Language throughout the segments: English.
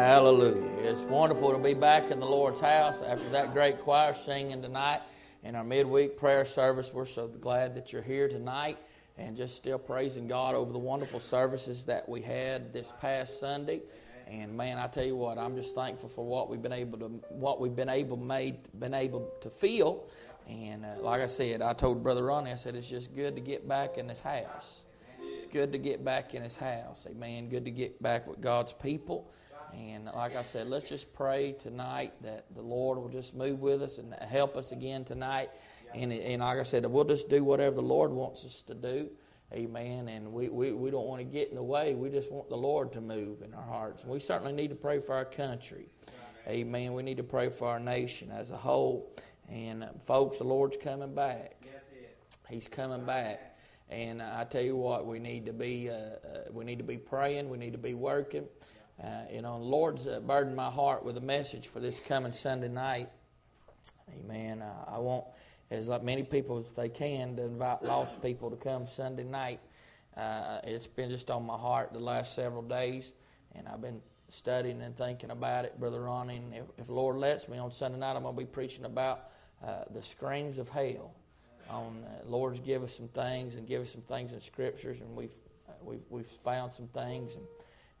Hallelujah. It's wonderful to be back in the Lord's house after that great choir singing tonight in our midweek prayer service. We're so glad that you're here tonight and just still praising God over the wonderful services that we had this past Sunday. And man, I tell you what, I'm just thankful for what we've been able to what we've been able made been able to feel. And uh, like I said, I told Brother Ronnie, I said it's just good to get back in his house. It's good to get back in his house. Amen. Good to get back with God's people. And like I said, let's just pray tonight that the Lord will just move with us and help us again tonight. And, and like I said, we'll just do whatever the Lord wants us to do. Amen. And we, we, we don't want to get in the way. We just want the Lord to move in our hearts. And we certainly need to pray for our country. Amen. We need to pray for our nation as a whole. And uh, folks, the Lord's coming back. He's coming back. And I tell you what, we need to be uh, uh, we need to be praying. We need to be working. Uh, you know, the Lord's uh, burdened my heart with a message for this coming Sunday night. Amen. Uh, I want as many people as they can to invite lost people to come Sunday night. Uh, it's been just on my heart the last several days, and I've been studying and thinking about it, Brother Ronnie. And if, if Lord lets me on Sunday night, I'm going to be preaching about the screams of hell on uh, Lord's give us some things and give us some things in scriptures, and we've uh, we've we've found some things, and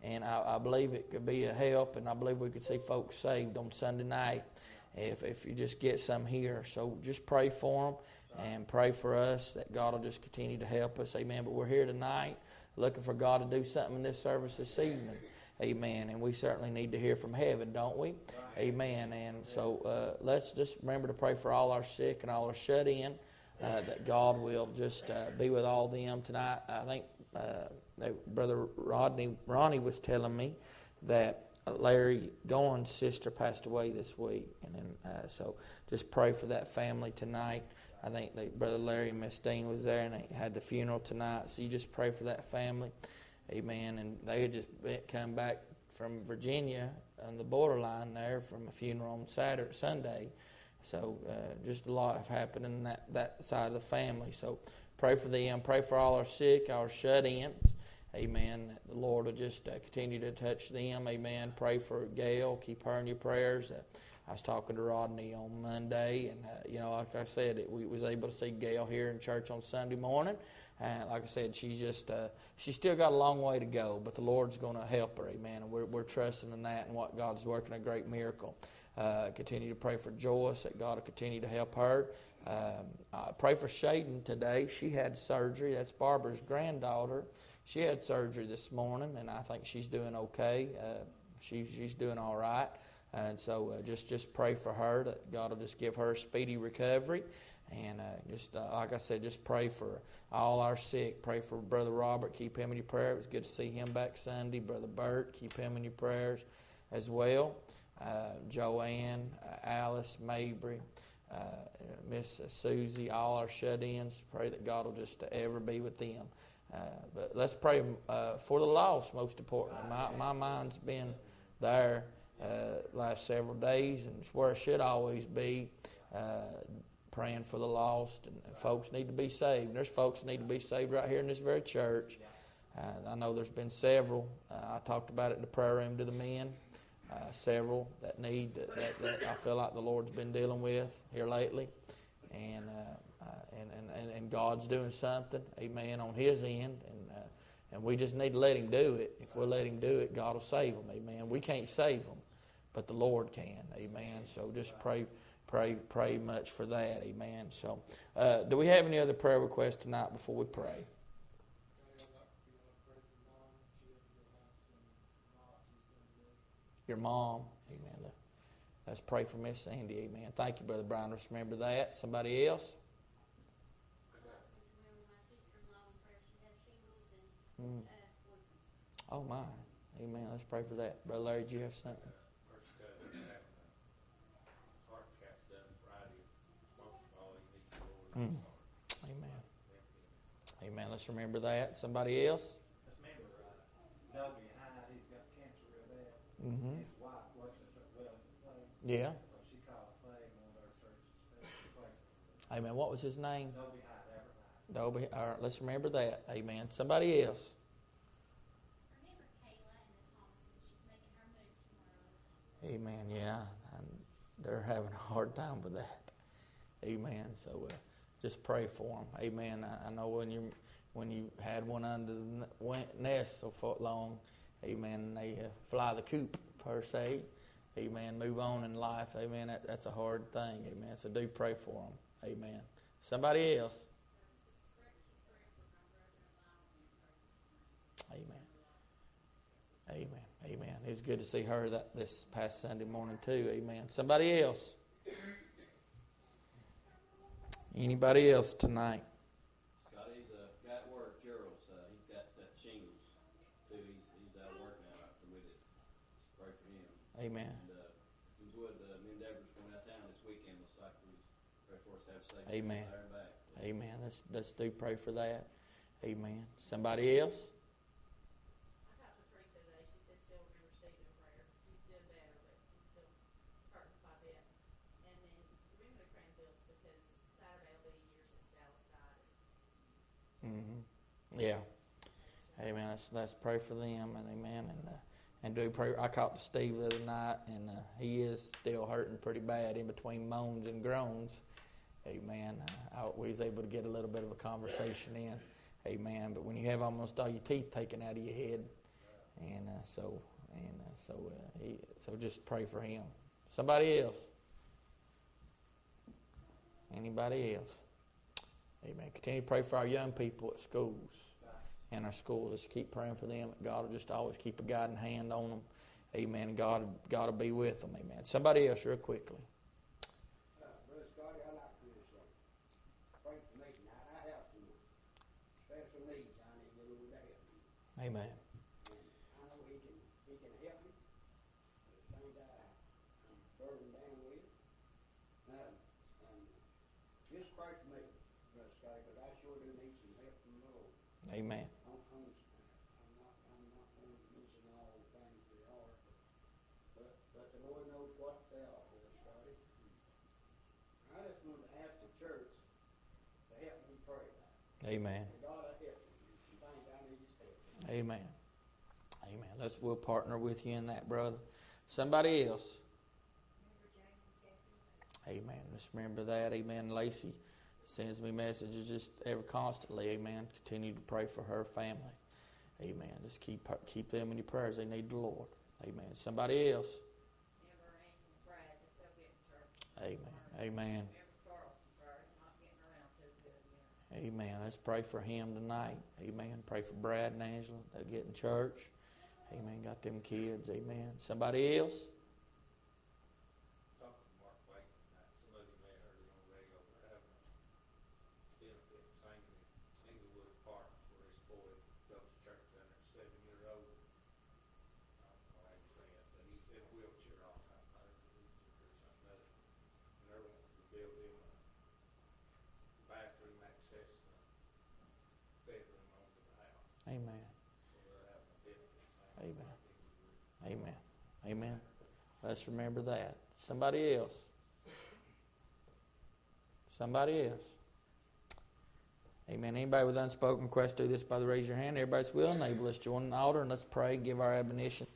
and I, I, believe it could be a help, and I believe we could see folks saved on Sunday night if if you just get some here. So just pray for them and pray for us that God will just continue to help us. Amen. But we're here tonight looking for God to do something in this service this evening. Amen. And we certainly need to hear from heaven, don't we? Amen. And so uh, let's just remember to pray for all our sick and all our shut in, uh, that God will just uh, be with all them tonight. I think uh, Brother Rodney Ronnie was telling me that Larry Goins' sister passed away this week, and then uh, so just pray for that family tonight. I think that Brother Larry and Miss Dean was there, and they had the funeral tonight. So you just pray for that family, Amen. And they had just come back from Virginia on the borderline there from a funeral on Saturday, Sunday. So uh, just a lot have happened in that that side of the family. So pray for them. Pray for all our sick, our shut-ins. Amen. The Lord will just uh, continue to touch them. Amen. Pray for Gail. Keep her in your prayers. Uh, I was talking to Rodney on Monday, and uh, you know, like I said, it, we was able to see Gail here in church on Sunday morning. And like I said, she just uh, she's still got a long way to go, but the Lord's going to help her, Amen. And we're we're trusting in that and what God's working a great miracle. Uh, continue to pray for Joyce that God will continue to help her. Um, pray for Shaden today. She had surgery. That's Barbara's granddaughter. She had surgery this morning, and I think she's doing okay. Uh, she's she's doing all right. And so uh, just just pray for her that God will just give her a speedy recovery. And uh, just uh, like I said, just pray for all our sick. Pray for Brother Robert. Keep him in your prayer. It was good to see him back Sunday. Brother Bert, keep him in your prayers as well. Uh, Joanne, uh, Alice, Mabry, uh, Miss Susie, all our shut-ins. Pray that God will just ever be with them. Uh, but let's pray for the lost, most importantly. My, my mind's been there last several days, and it's where it should always be praying for the lost, and, folks need to be saved. There's folks need to be saved right here in this very church. Uh, I know there's been several. Uh, I talked about it in the prayer room to the men. Uh, several that need that, that, I feel like the Lord's been dealing with here lately, and uh, and, and and God's doing something, Amen, on His end, and uh, and we just need to let Him do it. If we let Him do it, God will save them, Amen. We can't save them, but the Lord can, Amen. So just pray pray pray much for that. Amen. So, uh, do we have any other prayer requests tonight before we pray? Your mom. Amen. Let's pray for Miss Sandy. Amen. Thank you, Brother Brian. Let's remember that. Somebody else? Mm. Oh, my. Amen. Let's pray for that. Brother Larry, do you have something? Mm. Amen. Amen. Let's remember that. Somebody else? Let's remember uh, Dougie Hyde. He's got cancer real bad. Mm-hmm. His wife wasn't well Yeah. So she called Faye one of our churches. Amen. What was his name? Dobie Right. Let's remember that. Amen. Somebody else. Amen. Yeah, and they're having a hard time with that. Amen. So. Uh, just pray for them. Amen. I, I know when you when you had one under the nest so long, amen, they uh, fly the coop per se. Amen. Move on in life. Amen. That, that's a hard thing. Amen. So do pray for them. Amen. Somebody else. Amen. Amen. Amen. It was good to see her that this past Sunday morning too. Amen. Somebody else. Anybody else tonight? Scotty's uh, got work. Gerald's uh, he's got that shingles too. He's he's out working out after with it. Pray for him. Amen. And uh, we would uh, me and Deborah's going out town this weekend. Looks like we pray for us to have safe Amen. there and back. Amen. Let's let's do pray for that. Amen. Somebody else? Mm-hmm. Yeah. Amen. Let's, let's pray for them and amen. And uh, and do pray. I talked to Steve the other night, and uh, he is still hurting pretty bad in between moans and groans. Amen. Uh, I, we was able to get a little bit of a conversation in. Amen. But when you have almost all your teeth taken out of your head, and uh, so and uh, so uh, he, so just pray for him. Somebody else. Anybody else? Amen. Continue to pray for our young people at schools. And our school. Just keep praying for them. God will just always keep a guiding hand on them. Amen. God, God will be with them. Amen. Somebody else, real quickly. Amen. Amen. Amen. Amen. Let's we'll partner with you in that, brother. Somebody else. Amen. Just remember that. Amen. Lacey sends me messages just ever constantly. Amen. Continue to pray for her family. Amen. Just keep keep them in your prayers. They need the Lord. Amen. Somebody else. Amen. Amen. Amen. Let's pray for him tonight. Amen. Pray for Brad and Angela. They'll get in church. Amen. Got them kids. Amen. Somebody else? Amen. Let's remember that. Somebody else. Somebody else. Amen. Anybody with unspoken requests, do this by the raise your hand. Everybody's will enable us. Join the altar and let's pray. Give our admonition.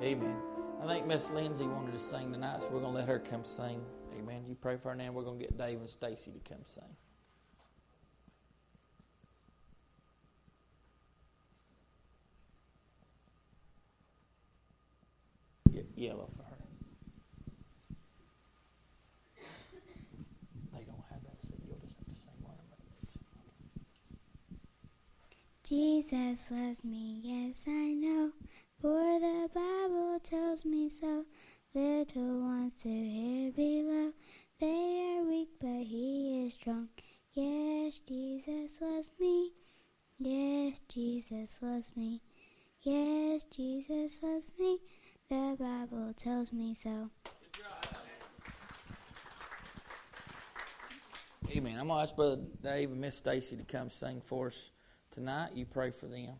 Amen. I think Miss Lindsay wanted to sing tonight, so we're going to let her come sing. Amen. You pray for her now. We're going to get Dave and Stacy to come sing. Get yellow for her. They don't have that, so you'll just have to sing one of. Jesus loves me, yes I strong. Yes, Jesus loves me. Yes, Jesus loves me. Yes, Jesus loves me. The Bible tells me so. Amen. I'm going to ask Brother Dave and Miss Stacy to come sing for us tonight. You pray for them.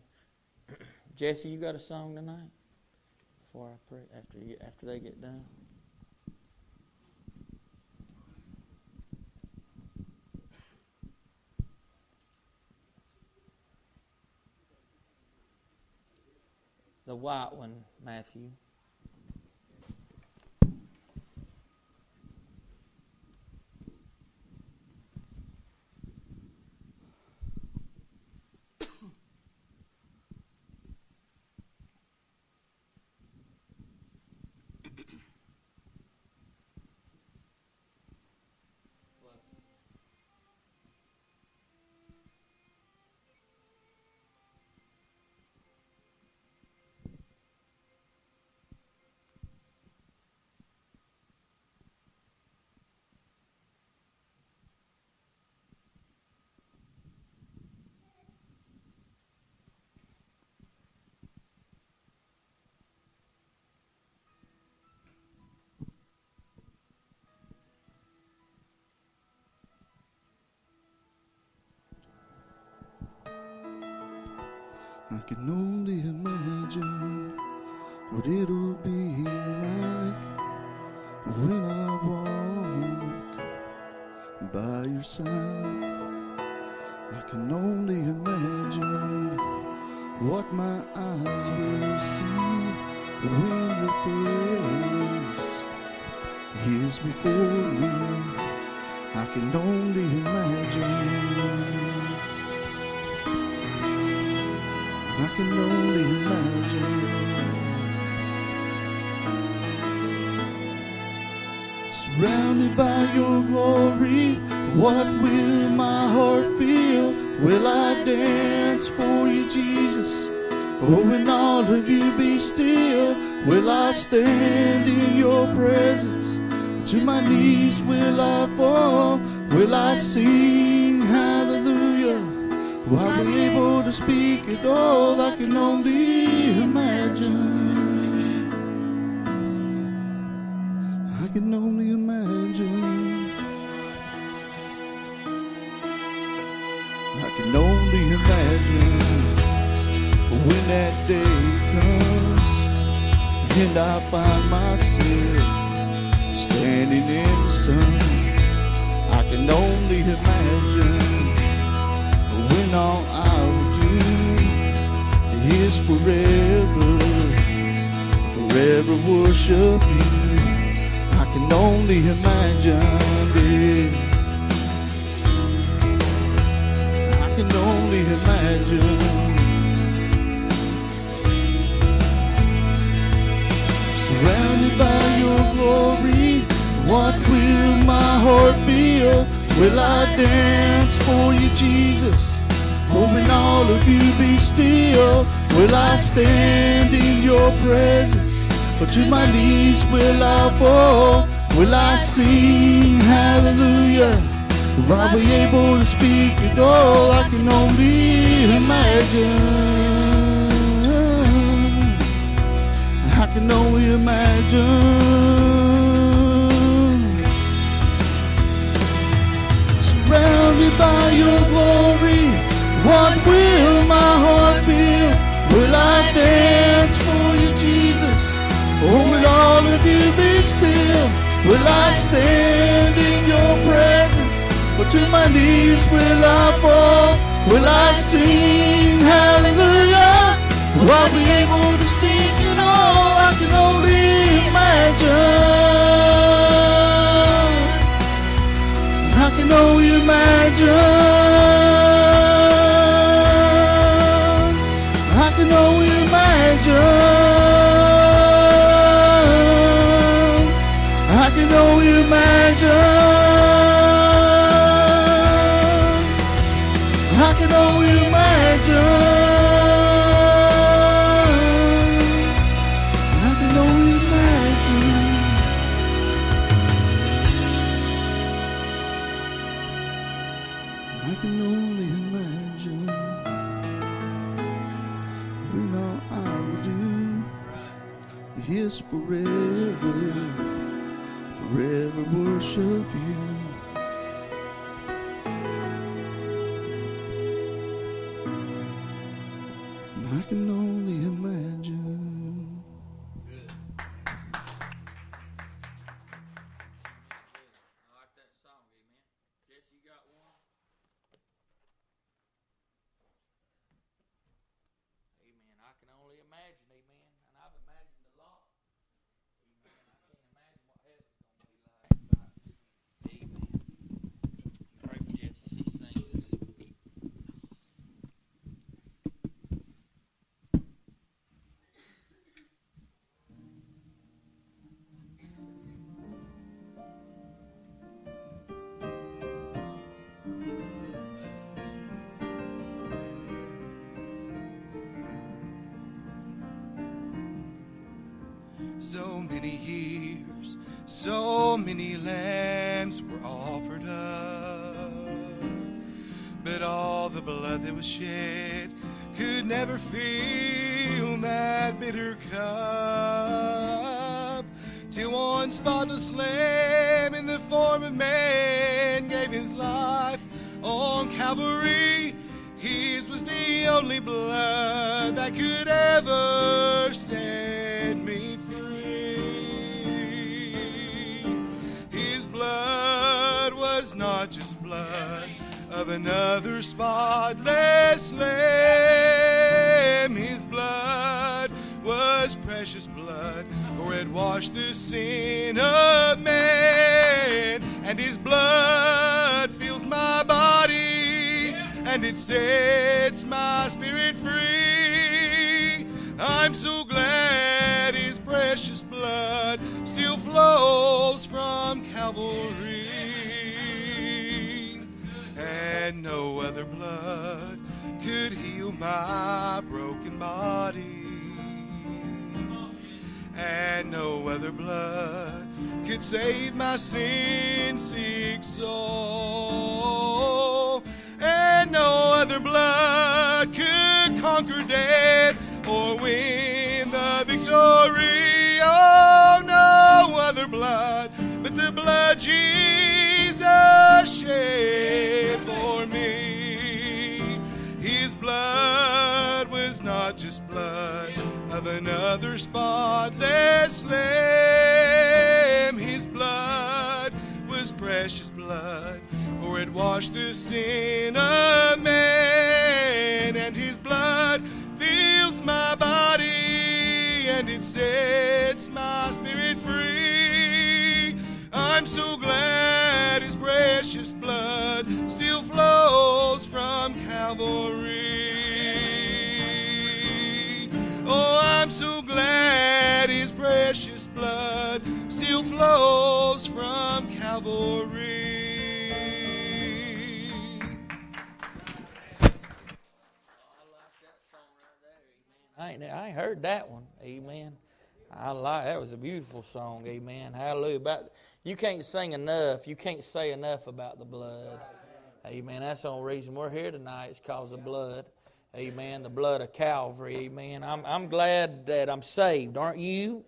Jesse, you got a song tonight? Before I pray, after you, after they get done. White one, Matthew. I can only imagine what it'll be like when I walk by your side. I can only imagine what my eyes will see when your face is before me. I can only imagine. Can only imagine. Surrounded by your glory, what will my heart feel? Will I dance for you, Jesus? Or when all of you be still, will I stand in your presence? To my knees will I fall? Will I hallelujah? Will I be able to speak at all? I can only imagine. I can only imagine. I can only imagine when that day comes and I find myself standing in the sun. I can only imagine when all I'll do is forever, forever worship you. I can only imagine, babe. I can only imagine. Surrounded by your glory, what will my heart feel? Will I dance for you, Jesus? When all of you be still, will I stand in your presence? Or to my knees will I fall? Will I sing hallelujah? Will I be able to speak at all? I can only imagine. I can only imagine. Surrounded by your glory, what will my heart feel? Will I dance for you, Jesus? Or will all of you be still? Will I stand in your presence? Or to my knees will I fall? Will I sing hallelujah? Will I be able to speak at all? I can only imagine. I can only imagine. So many years, so many lambs were offered up. But all the blood that was shed could never fill that bitter cup. Till one spotless lamb in the form of man gave his life on Calvary. His was the only blood that could ever set another spotless lamb. His blood was precious blood, for it washed the sin of man. And his blood fills my body, and it sets my spirit free. I'm so glad his precious blood still flows from Calvary and no other blood could heal my broken body. And no other blood could save my sin sick soul. And no other blood could conquer death or win the victory. Oh, no other blood but the blood Jesus shed for me. His blood was not just blood of another spotless lamb. His blood was precious blood, for it washed the sin of man. And his blood fills my body, and it sets my spirit free. I'm so glad precious blood still flows from Calvary. Oh, I'm so glad his precious blood still flows from Calvary. I I heard that one. Amen. I like that was a beautiful song. Amen. Hallelujah. About you can't sing enough. You can't say enough about the blood. Amen. That's the only reason we're here tonight. It's cause of blood. Amen. The blood of Calvary. Amen. I'm I'm glad that I'm saved. Aren't you?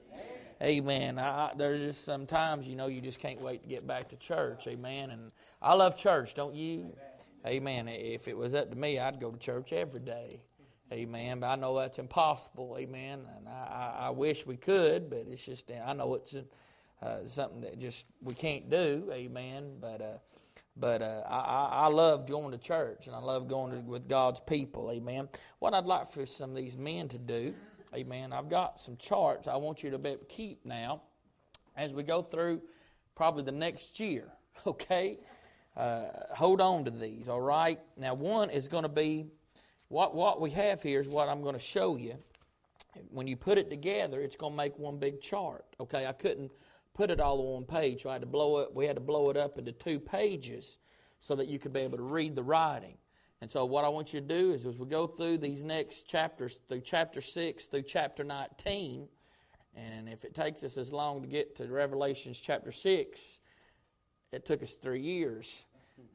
Amen. I, I, there's just sometimes you know you just can't wait to get back to church. Amen. And I love church. Don't you? Amen. If it was up to me, I'd go to church every day. Amen. But I know that's impossible. Amen. And I, I, I wish we could, but it's just I know it's uh, something that just we can't do. Amen. But uh, but uh, I, I love going to church and I love going to, with God's people. Amen. What I'd like for some of these men to do. Amen. I've got some charts I want you to be, keep now as we go through probably the next year. Okay. Uh, hold on to these. All right. Now one is going to be what, what we have here is what I'm going to show you. When you put it together, it's going to make one big chart. Okay, I couldn't put it all on one page, so I had to blow it. We had to blow it up into two pages so that you could be able to read the writing. And so, what I want you to do is, as we go through these next chapters, through chapter six through chapter nineteen, and if it takes us as long to get to Revelations chapter six, it took us three years.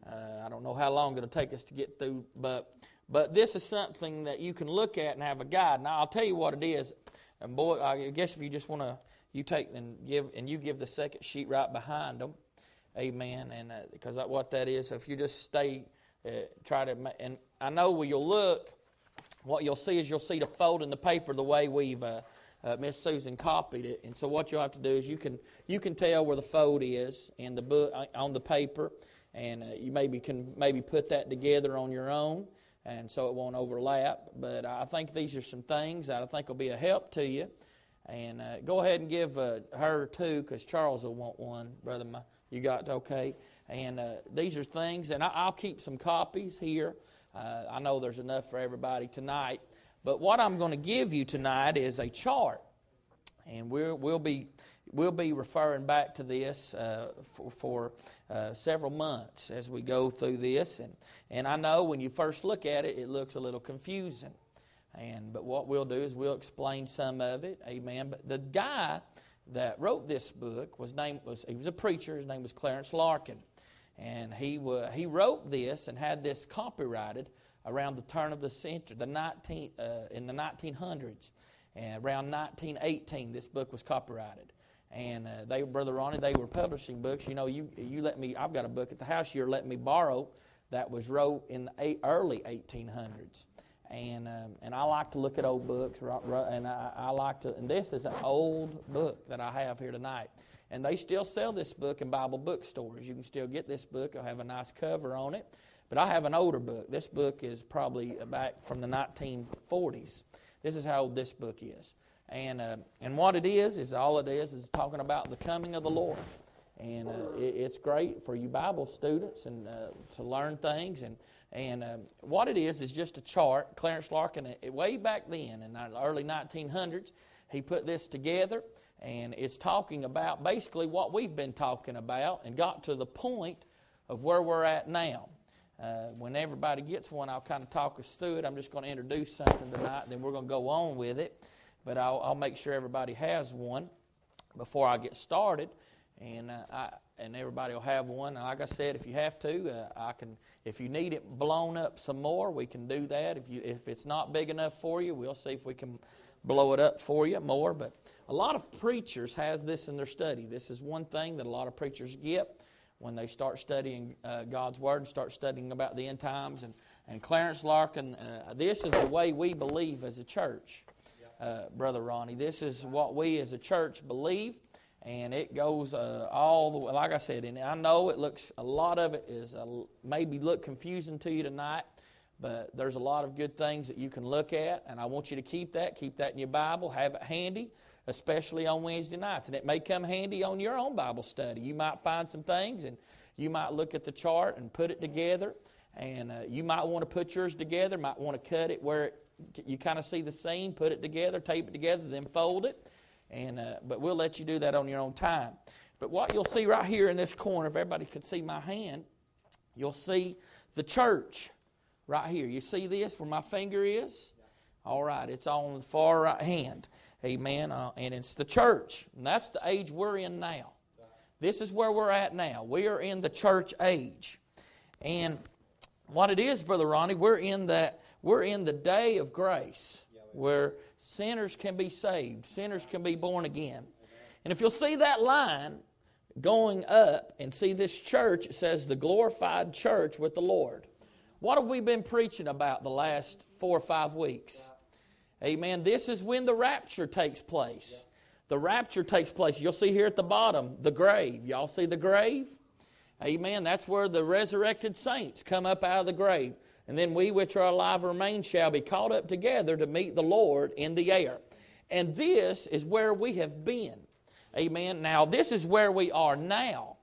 Uh, I don't know how long it'll take us to get through, but but this is something that you can look at and have a guide. Now, I'll tell you what it is. And boy, I guess if you just want to, you take and give, and you give the second sheet right behind them. Amen. And uh, because what that is, so if you just stay, uh, try to, and I know where you'll look, what you'll see is you'll see the fold in the paper the way we've, uh, uh, Miss Susan copied it. And so what you'll have to do is you can, you can tell where the fold is in the book, uh, on the paper. And uh, you maybe can maybe put that together on your own and so it won't overlap. But I think these are some things that I think will be a help to you. And uh, go ahead and give uh, her two, because Charles will want one, brother. My, you got okay. And uh, these are things, and I, will keep some copies here. Uh, I know there's enough for everybody tonight. But what I'm going to give you tonight is a chart, and we'll, we'll be we'll be referring back to this uh, for, for uh, several months as we go through this. And, and I know when you first look at it, it looks a little confusing. And, but what we'll do is we'll explain some of it. Amen. But the guy that wrote this book was named was he was a preacher. His name was Clarence Larkin, and he he wrote this and had this copyrighted around the turn of the century, the 19 uh, in the 1900s, and around 1918 this book was copyrighted. And uh, they, brother Ronnie, they were publishing books. You know, you you let me. I've got a book at the house. You're letting me borrow that was wrote in the eight, early 1800s and um, and I like to look at old books, and I, I, like to. And this is an old book that I have here tonight, and they still sell this book in Bible bookstores. You can still get this book. It'll have a nice cover on it, but I have an older book. This book is probably back from the 1940s. This is how old this book is, and uh, and what it is is all it is is talking about the coming of the Lord. And uh, it, it's great for you Bible students and uh, to learn things and and um, what it is is just a chart. Clarence Larkin, uh, way back then in the early 1900s, he put this together, and it's talking about basically what we've been talking about and got to the point of where we're at now. Uh, when everybody gets one, I'll kind of talk us through it. I'm just going to introduce something tonight, then we're going to go on with it. But I'll, I'll make sure everybody has one before I get started. And uh, I, and everybody will have one. And like I said, if you have to, uh, I can. If you need it blown up some more, we can do that. If you if it's not big enough for you, we'll see if we can blow it up for you more. But a lot of preachers has this in their study. This is one thing that a lot of preachers get when they start studying uh, God's Word and start studying about the end times. And and Clarence Larkin, uh, this is the way we believe as a church, uh, Brother Ronnie. This is what we as a church believe and it goes uh, all the way. Like I said, and I know it looks a lot of it is uh, maybe look confusing to you tonight, but there's a lot of good things that you can look at, and I want you to keep that. Keep that in your Bible. Have it handy, especially on Wednesday nights, and it may come handy on your own Bible study. You might find some things, and you might look at the chart and put it together, and uh, you might want to put yours together. Might want to cut it where it, you kind of see the seam, put it together, tape it together, then fold it and, uh, but we'll let you do that on your own time. But what you'll see right here in this corner, if everybody could see my hand, you'll see the church right here. You see this where my finger is? All right, it's on the far right hand. Amen. Uh, and it's the church. And that's the age we're in now. This is where we're at now. We are in the church age. And what it is, Brother Ronnie, we're in that we're in the day of grace where sinners can be saved, sinners can be born again. And if you'll see that line going up and see this church, it says the glorified church with the Lord. What have we been preaching about the last four or five weeks? Amen. This is when the rapture takes place. The rapture takes place. You'll see here at the bottom the grave. Y'all see the grave? Amen. That's where the resurrected saints come up out of the grave. And then we which are alive remain shall be caught up together to meet the Lord in the air. And this is where we have been. Amen. Now, this is where we are now.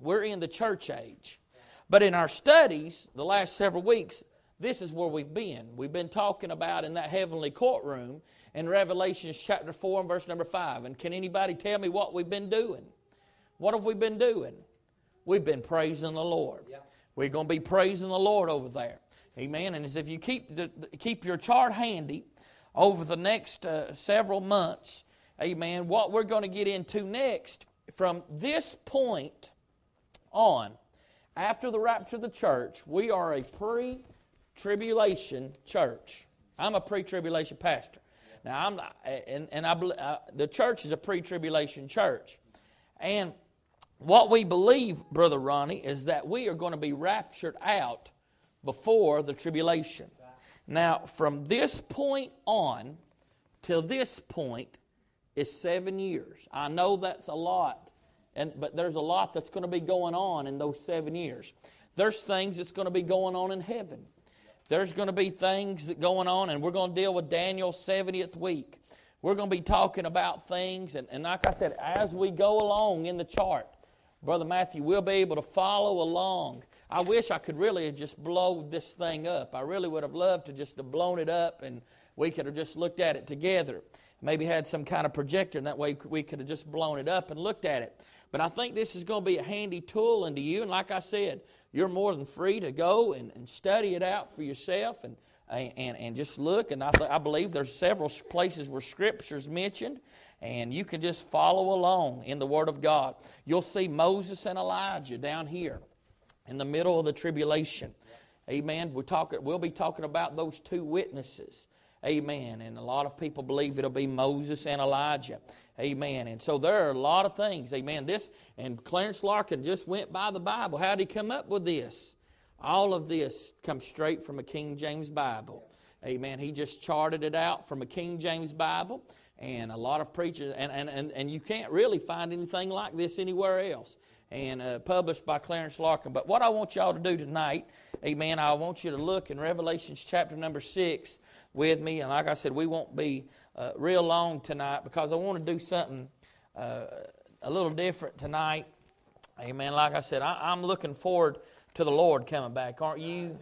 We're in the church age. But in our studies, the last several weeks, this is where we've been. We've been talking about in that heavenly courtroom in Revelations chapter 4 and verse number 5. And can anybody tell me what we've been doing? What have we been doing? We've been praising the Lord. We're going to be praising the Lord over there. Amen. And as if you keep, the, keep your chart handy over the next uh, several months, amen, what we're going to get into next from this point on, after the rapture of the church, we are a pre tribulation church. I'm a pre tribulation pastor. Now, I'm and, and I, uh, the church is a pre tribulation church. And what we believe, Brother Ronnie, is that we are going to be raptured out before the tribulation. Now, from this point on till this point is seven years. I know that's a lot, and, but there's a lot that's going to be going on in those seven years. There's things that's going to be going on in heaven. There's going to be things that going on, and we're going to deal with Daniel's 70th week. We're going to be talking about things, and, and like I said, as we go along in the chart, Brother Matthew, we'll be able to follow along I wish I could really have just blown this thing up. I really would have loved to just have blown it up and we could have just looked at it together. Maybe had some kind of projector, and that way we could have just blown it up and looked at it. But I think this is going to be a handy tool unto you. And like I said, you're more than free to go and, and study it out for yourself. And and, and, and just look. And I, th- I believe there's several places where Scripture's mentioned, and you can just follow along in the Word of God. You'll see Moses and Elijah down here in the middle of the tribulation. Amen. We're talking, we'll be talking about those two witnesses. Amen. And a lot of people believe it'll be Moses and Elijah. Amen. And so there are a lot of things. Amen. This, and Clarence Larkin just went by the Bible. How did he come up with this? All of this comes straight from a King James Bible. Amen. He just charted it out from a King James Bible. And a lot of preachers, and, and, and, and you can't really find anything like this anywhere else. And uh, published by Clarence Larkin. But what I want y'all to do tonight, amen, I want you to look in Revelations chapter number 6 with me. And like I said, we won't be uh, real long tonight because I want to do something uh, a little different tonight. Amen. Like I said, I, am looking forward to the Lord coming back, aren't you?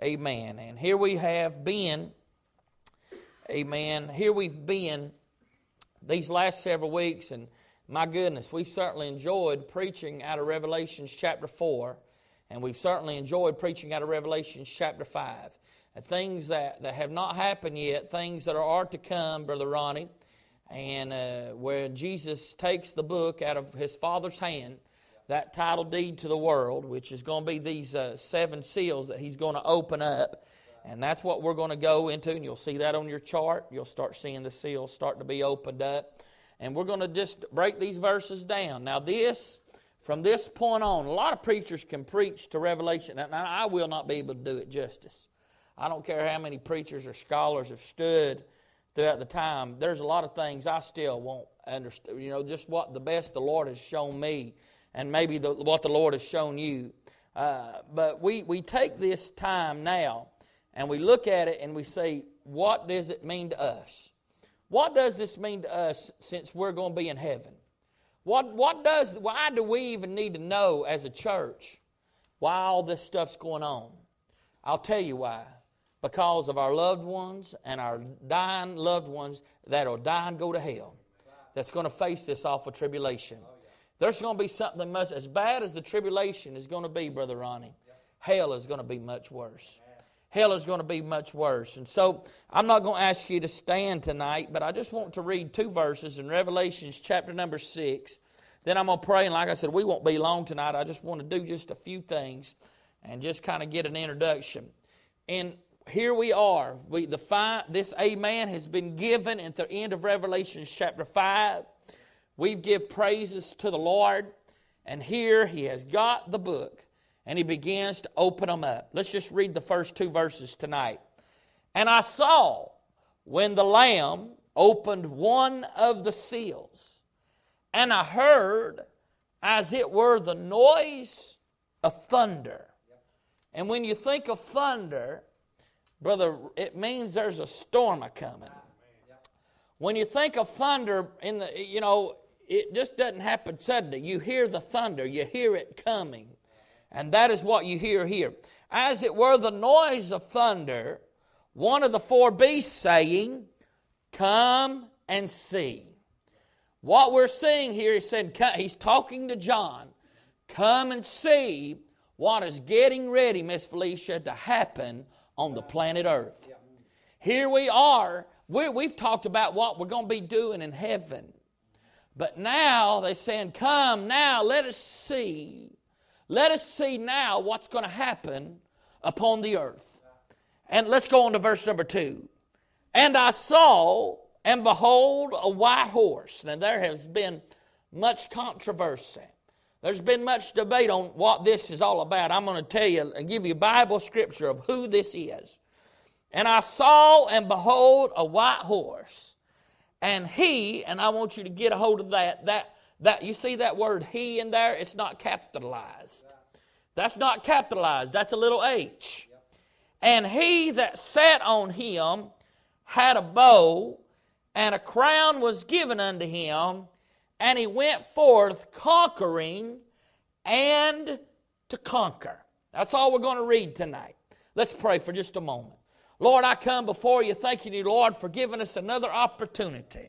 Amen. And here we have been, amen. Here we've been these last several weeks, and my goodness, we've certainly enjoyed preaching out of Revelations chapter 4, and we've certainly enjoyed preaching out of Revelations chapter 5 things that, that have not happened yet, things that are, are to come, Brother Ronnie, and uh, where Jesus takes the book out of his Father's hand, that title deed to the world, which is going to be these uh, seven seals that he's going to open up. And that's what we're going to go into, and you'll see that on your chart. You'll start seeing the seals start to be opened up. And we're going to just break these verses down. Now, this, from this point on, a lot of preachers can preach to Revelation. Now, I will not be able to do it justice. I don't care how many preachers or scholars have stood throughout the time. There's a lot of things I still won't understand. You know, just what the best the Lord has shown me, and maybe the, what the Lord has shown you. Uh, but we, we take this time now and we look at it and we say, what does it mean to us? What does this mean to us since we're going to be in heaven? What, what does, why do we even need to know as a church why all this stuff's going on? I'll tell you why because of our loved ones and our dying loved ones that will die and go to hell that's going to face this awful tribulation. There's going to be something much as bad as the tribulation is going to be, Brother Ronnie. Hell is going to be much worse. Hell is going to be much worse. And so I'm not going to ask you to stand tonight, but I just want to read two verses in Revelations chapter number 6. Then I'm going to pray, and like I said, we won't be long tonight. I just want to do just a few things and just kind of get an introduction. And here we are. We, the five, this amen has been given at the end of Revelation chapter 5. We give praises to the Lord, and here he has got the book, and he begins to open them up. Let's just read the first two verses tonight. And I saw when the Lamb opened one of the seals, and I heard as it were the noise of thunder. And when you think of thunder, Brother, it means there's a storm a coming. When you think of thunder in the you know, it just doesn't happen suddenly. You hear the thunder, you hear it coming. And that is what you hear here. As it were the noise of thunder, one of the four beasts saying, Come and see. What we're seeing here, he said, he's talking to John. Come and see what is getting ready, Miss Felicia, to happen on the planet Earth. Here we are. we have talked about what we're going to be doing in heaven. But now they're saying, Come now, let us see. Let us see now what's going to happen upon the earth. And let's go on to verse number two. And I saw, and behold, a white horse. Now there has been much controversy. There's been much debate on what this is all about. I'm going to tell you and give you Bible scripture of who this is. And I saw and behold a white horse, and he, and I want you to get a hold of that, that, that you see that word he in there? It's not capitalized. That's not capitalized, that's a little h. And he that sat on him had a bow, and a crown was given unto him, and he went forth conquering and to conquer. That's all we're going to read tonight. Let's pray for just a moment. Lord, I come before you thanking you, Lord, for giving us another opportunity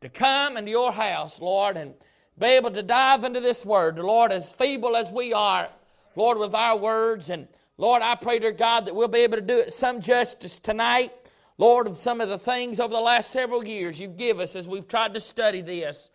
to come into your house, Lord, and be able to dive into this word. Lord, as feeble as we are, Lord, with our words, and Lord, I pray, dear God, that we'll be able to do it some justice tonight. Lord, of some of the things over the last several years you've given us as we've tried to study this.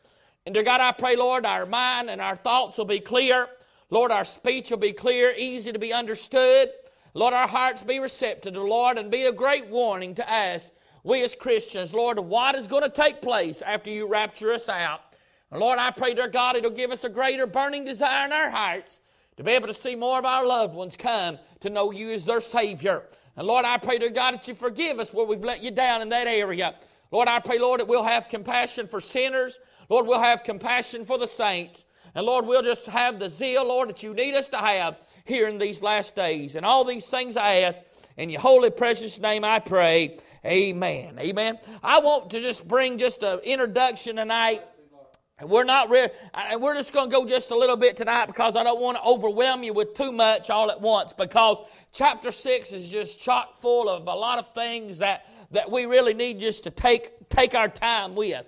And dear God, I pray, Lord, our mind and our thoughts will be clear. Lord, our speech will be clear, easy to be understood. Lord, our hearts be receptive to Lord and be a great warning to us, we as Christians, Lord, what is going to take place after you rapture us out. Lord, I pray, dear God, it'll give us a greater burning desire in our hearts to be able to see more of our loved ones come to know you as their Savior. And Lord, I pray, dear God, that you forgive us where we've let you down in that area. Lord, I pray, Lord, that we'll have compassion for sinners. Lord, we'll have compassion for the saints. And Lord, we'll just have the zeal, Lord, that you need us to have here in these last days. And all these things I ask in your holy, precious name I pray. Amen. Amen. I want to just bring just an introduction tonight. And we're not re- and we're just going to go just a little bit tonight because I don't want to overwhelm you with too much all at once because chapter 6 is just chock full of a lot of things that, that we really need just to take, take our time with.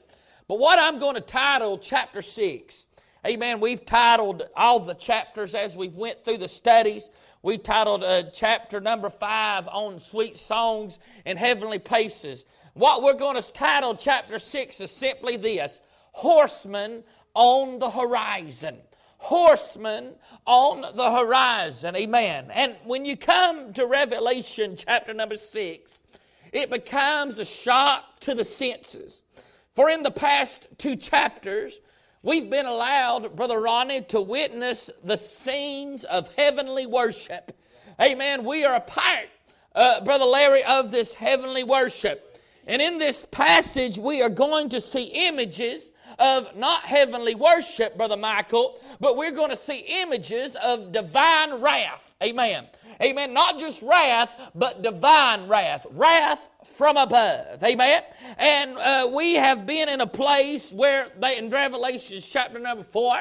But what I'm going to title chapter 6, amen, we've titled all the chapters as we've went through the studies. We titled uh, chapter number 5 on sweet songs and heavenly places. What we're going to title chapter 6 is simply this horsemen on the horizon. Horsemen on the horizon. Amen. And when you come to Revelation chapter number six, it becomes a shock to the senses. For in the past two chapters, we've been allowed, Brother Ronnie, to witness the scenes of heavenly worship. Amen. We are a part, uh, Brother Larry, of this heavenly worship. And in this passage, we are going to see images of not heavenly worship, Brother Michael, but we're going to see images of divine wrath. Amen. Amen. Not just wrath, but divine wrath. Wrath from above. Amen. And uh, we have been in a place where they, in Revelation chapter number four,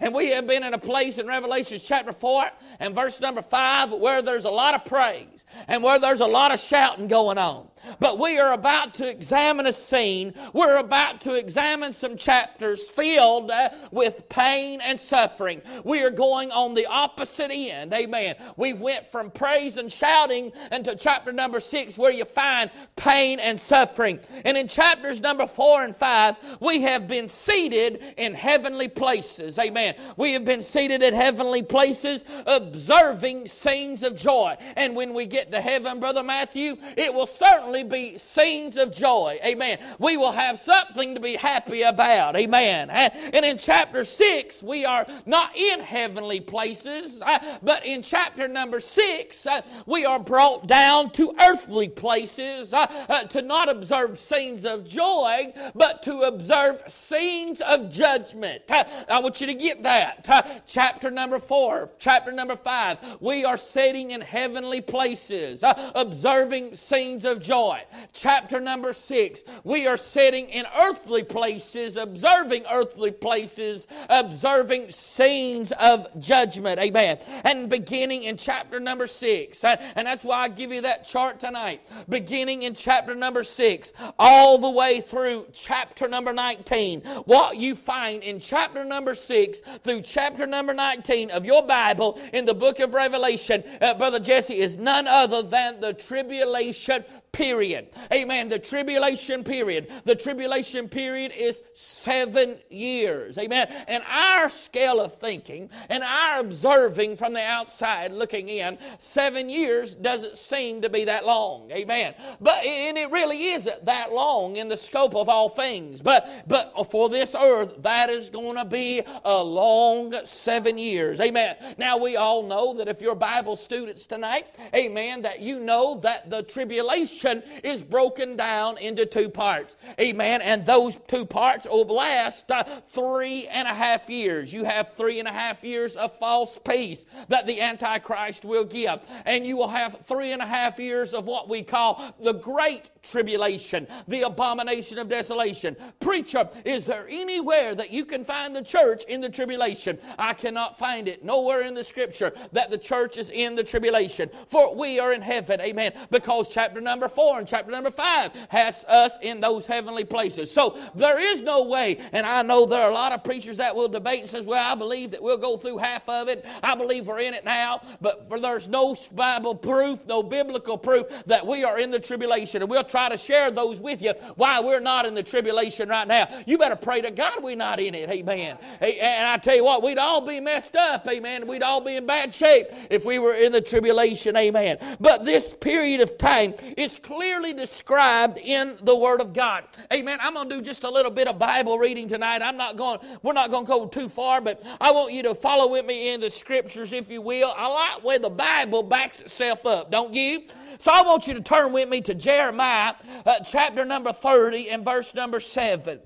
and we have been in a place in Revelation chapter 4 and verse number 5 where there's a lot of praise and where there's a lot of shouting going on. But we are about to examine a scene. We're about to examine some chapters filled uh, with pain and suffering. We are going on the opposite end. Amen. We went from praise and shouting into chapter number six where you find pain and suffering. And in chapters number four and five, we have been seated in heavenly places. Amen. We have been seated at heavenly places observing scenes of joy. And when we get to heaven, Brother Matthew, it will certainly be scenes of joy. Amen. We will have something to be happy about. Amen. And in chapter 6, we are not in heavenly places, uh, but in chapter number 6, uh, we are brought down to earthly places uh, to not observe scenes of joy, but to observe scenes of judgment. I want you to get that. Chapter number 4, chapter number 5, we are sitting in heavenly places, observing scenes of joy joy. Chapter number six, we are sitting in earthly places, observing earthly places, observing scenes of judgment. Amen. And beginning in chapter number six, and that's why I give you that chart tonight. Beginning in chapter number six, all the way through chapter number 19, what you find in chapter number six through chapter number 19 of your Bible in the book of Revelation, uh, Brother Jesse, is none other than the tribulation period. Amen. The tribulation period. The tribulation period is seven years. Amen. And our scale of thinking and our observing from the outside looking in, seven years doesn't seem to be that long. Amen. But and it really isn't that long in the scope of all things. But but for this earth, that is going to be a long seven years. Amen. Now we all know that if you're Bible students tonight, amen, that you know that the tribulation is broken down into two parts. Amen. And those two parts will last uh, three and a half years. You have three and a half years of false peace that the Antichrist will give. And you will have three and a half years of what we call the great tribulation, the abomination of desolation. Preacher, is there anywhere that you can find the church in the tribulation? I cannot find it. Nowhere in the scripture that the church is in the tribulation. For we are in heaven. Amen. Because chapter number 4 and chapter number 5 has us in those heavenly places. So there is no way, and I know there are a lot of preachers that will debate and says, well, I believe that we'll go through half of it. I believe we're in it now, but for there's no Bible proof, no biblical proof that we are in the tribulation. And we'll try to share those with you why we're not in the tribulation right now. You better pray to God we're not in it. Amen. And I tell you what, we'd all be messed up. Amen. We'd all be in bad shape if we were in the tribulation. Amen. But this period of time clearly described in the Word of God. Amen. I'm going to do just a little bit of Bible reading tonight. I'm not going, we're not going to go too far, but I want you to follow with me in the scriptures, if you will. I like where the Bible backs itself up, don't you? So I want you to turn with me to Jeremiah uh, chapter number 30 and verse number 7.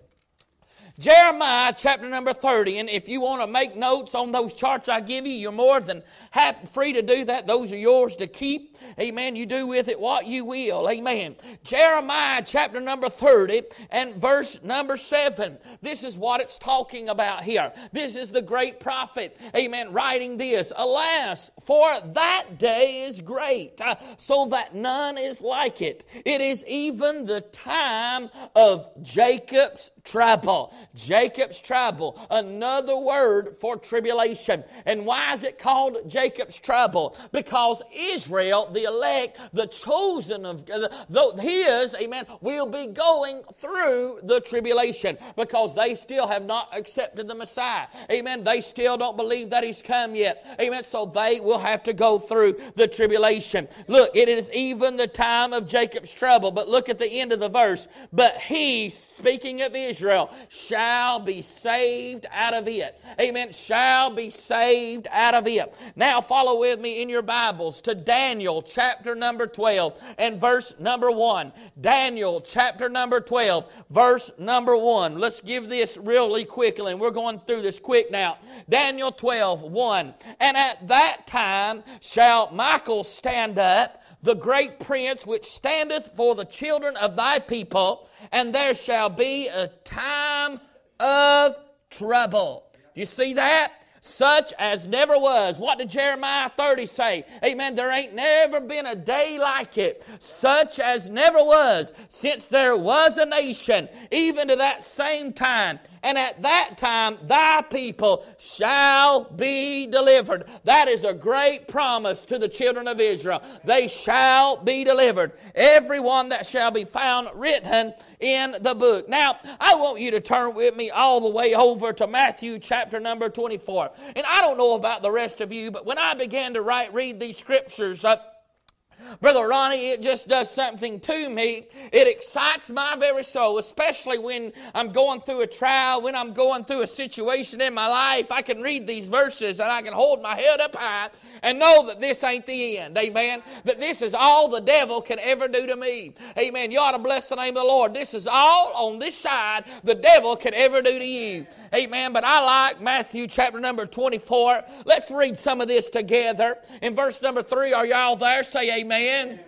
Jeremiah chapter number 30. And if you want to make notes on those charts I give you, you're more than happy, free to do that. Those are yours to keep. Amen. You do with it what you will. Amen. Jeremiah chapter number 30 and verse number 7. This is what it's talking about here. This is the great prophet. Amen. Writing this. Alas, for that day is great, uh, so that none is like it. It is even the time of Jacob's trouble. Jacob's trouble. Another word for tribulation. And why is it called Jacob's trouble? Because Israel, the elect, the chosen of the, his, amen, will be going through the tribulation because they still have not accepted the Messiah. Amen. They still don't believe that he's come yet. Amen. So they will have to go through the tribulation. Look, it is even the time of Jacob's trouble. But look at the end of the verse. But he, speaking of Israel, shall be saved out of it. Amen. Shall be saved out of it. Now follow with me in your Bibles to Daniel chapter number 12 and verse number 1. Daniel chapter number 12, verse number 1. Let's give this really quickly, and we're going through this quick now. Daniel 12, 1. And at that time shall Michael stand up the great prince which standeth for the children of thy people, and there shall be a time of trouble. Do you see that? Such as never was. What did Jeremiah 30 say? Amen. There ain't never been a day like it. Such as never was since there was a nation, even to that same time and at that time thy people shall be delivered. That is a great promise to the children of Israel. They shall be delivered. Everyone that shall be found written in the book. Now, I want you to turn with me all the way over to Matthew chapter number 24. And I don't know about the rest of you, but when I began to write, read these scriptures, uh, Brother Ronnie, it just does something to me. It excites my very soul, especially when I'm going through a trial, when I'm going through a situation in my life. I can read these verses and I can hold my head up high and know that this ain't the end. Amen. That this is all the devil can ever do to me. Amen. You ought to bless the name of the Lord. This is all on this side the devil can ever do to you. Amen. But I like Matthew chapter number 24. Let's read some of this together. In verse number 3, are y'all there? Say amen. Amen.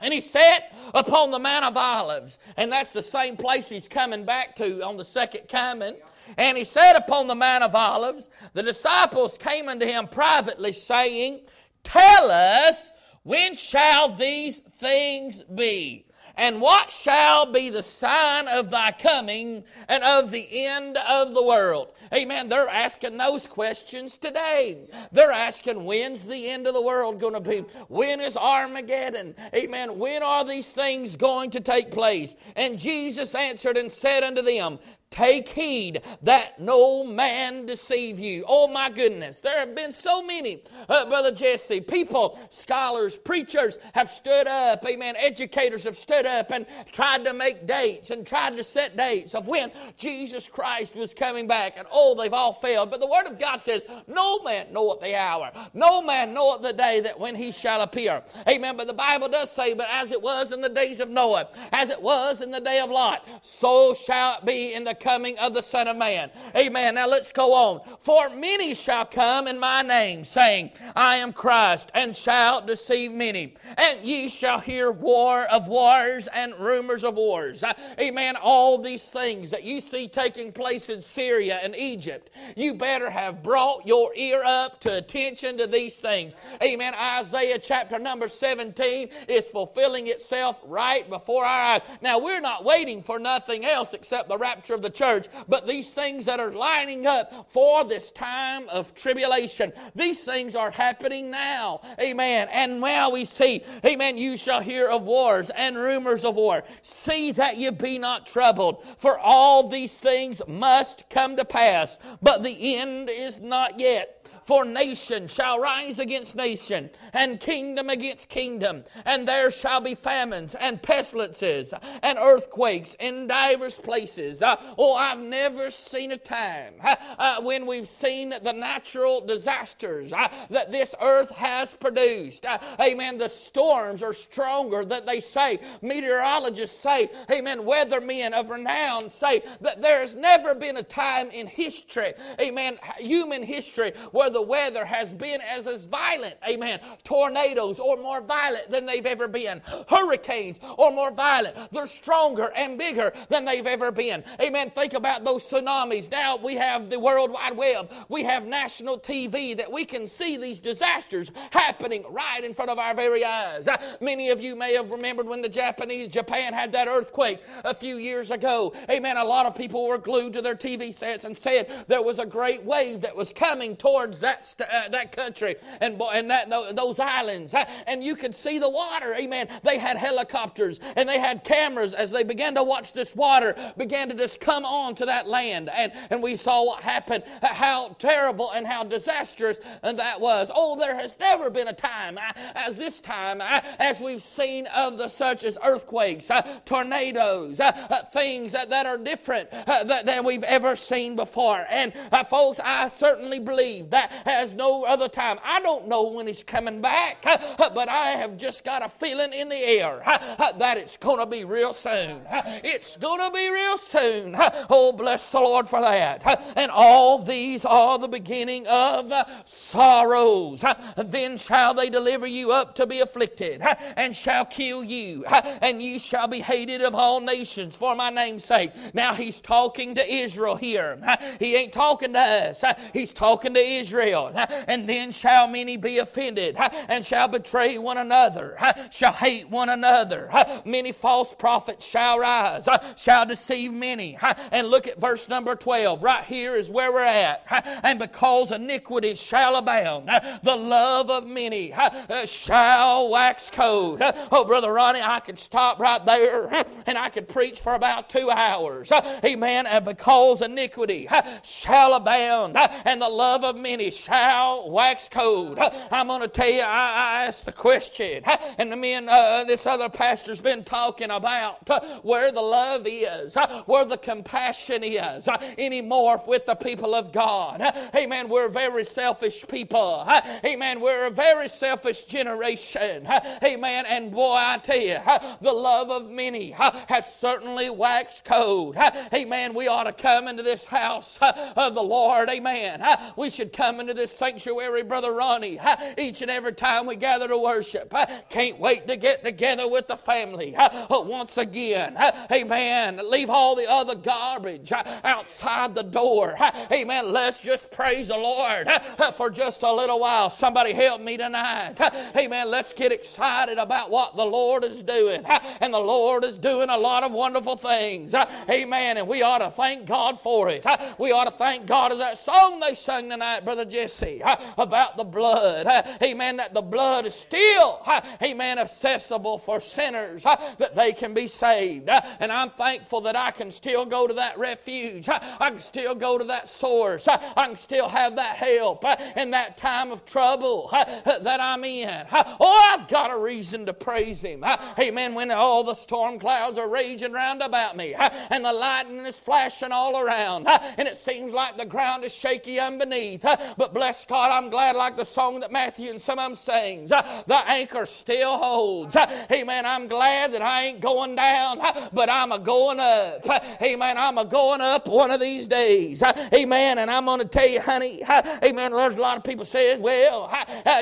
And he sat upon the Mount of Olives. And that's the same place he's coming back to on the second coming. And he sat upon the Mount of Olives. The disciples came unto him privately, saying, Tell us, when shall these things be? And what shall be the sign of thy coming and of the end of the world? Amen. They're asking those questions today. They're asking, when's the end of the world going to be? When is Armageddon? Amen. When are these things going to take place? And Jesus answered and said unto them, Take heed that no man deceive you. Oh my goodness, there have been so many, uh, Brother Jesse, people, scholars, preachers have stood up, amen, educators have stood up and tried to make dates and tried to set dates of when Jesus Christ was coming back, and oh, they've all failed. But the Word of God says, No man knoweth the hour, no man knoweth the day that when he shall appear. Amen. But the Bible does say, But as it was in the days of Noah, as it was in the day of Lot, so shall it be in the coming of the Son of Man. Amen. Now let's go on. For many shall come in my name, saying, I am Christ, and shall deceive many. And ye shall hear war of wars and rumors of wars. Uh, Amen. All these things that you see taking place in Syria and Egypt, you better have brought your ear up to attention to these things. Amen. Isaiah chapter number 17 is fulfilling itself right before our eyes. Now, we're not waiting for nothing else except the rapture of the church, but these things that are lining up for this time of tribulation, these things are happening now. Amen. And now we see, Amen, you shall hear of wars and rumors of war. See that you be not troubled, for all these things must come to pass, but the end is not yet. For nation shall rise against nation, and kingdom against kingdom, and there shall be famines and pestilences and earthquakes in divers places. Uh, oh, I've never seen a time uh, uh, when we've seen the natural disasters uh, that this earth has produced. Uh, amen. The storms are stronger than they say. Meteorologists say, amen. Weathermen of renown say that there has never been a time in history, amen, human history, where the weather has been as, as violent, amen. Tornadoes or more violent than they've ever been. Hurricanes or more violent. They're stronger and bigger than they've ever been. Amen. Think about those tsunamis. Now we have the World Wide Web. We have national TV that we can see these disasters happening right in front of our very eyes. Uh, Many of you may have remembered when the Japanese, Japan had that earthquake a few years ago. Amen. A lot of people were glued to their TV sets and said there was a great wave that was coming towards that, st- uh, that country and, and that, those islands. And you could see the water. Amen. They had helicopters and they had cameras as they began to watch this water began to just come on to that land. And, and we saw what happened, how terrible and how disastrous that was. Oh, there has never been a time uh, as this time uh, as we've seen of the such as earthquakes, uh, tornadoes, uh, uh, things that, that are different uh, that, than we've ever seen before. And folks, I certainly believe that as no other time. I don't know when he's coming back, but I have just got a feeling in the air that it's going to be real soon. It's going to be real soon. Oh, bless the Lord for that. And all these are the beginning of uh, sorrows. Then shall they deliver you up to be afflicted, and shall kill you, and you shall be hated of all nations for my name's sake. Now he's talking to Israel here. He ain't talking to us. He's talking to Israel. Uh, And then shall many be offended, and shall betray one another, shall hate one another. Many false prophets shall rise, shall deceive many. And look at verse number 12. Right here is where we're at. And because iniquity shall abound, the love of many uh, shall wax cold. Oh, Brother Ronnie, I could stop right there and I could preach for about two hours. Amen. And because iniquity shall abound, and the love of many shall wax cold. I'm going to tell you, I, I asked the question, and the men, uh, this other pastor's been talking about where the love is, where the compassion is anymore with the people of God. Amen. We're very selfish people. Amen. We're a very selfish generation. Amen. And boy, I tell you, the love of many has certainly waxed cold. Amen. We ought to come into this house of the Lord. Amen. We should come into this sanctuary, Brother Ronnie, each and every time we gather to worship. Can't wait to get together with the family uh, once again. Amen. Leave all the other garbage outside the door. Amen. Let's just praise the Lord uh, for just a little while. Somebody help me tonight. Amen. Let's get excited about what the Lord is doing. And the Lord is doing a lot of wonderful things. Amen. And we ought to thank God for it. We ought to thank God as that song they sung tonight, Brother Jesse, about the blood. Amen. That the blood is still, amen, accessible for sinners that they can be saved. And I'm thankful that I can still go to that refuge. I can still go to that source. I can still have that help in that time of trouble that I'm in. Oh, I've got a reason to praise Him. Amen. When all the storm clouds are raging round about me and the lightning is flashing all around and it seems like the ground is shaky underneath. But bless God, I'm glad, like the song that Matthew and some of them sings, uh, the anchor still holds. Uh, Amen. I'm glad that I ain't going down, uh, but I'm a going up. Uh, amen. I'm a going up one of these days. Uh, amen. And I'm going to tell you, honey, uh, amen. There's a lot of people says, well,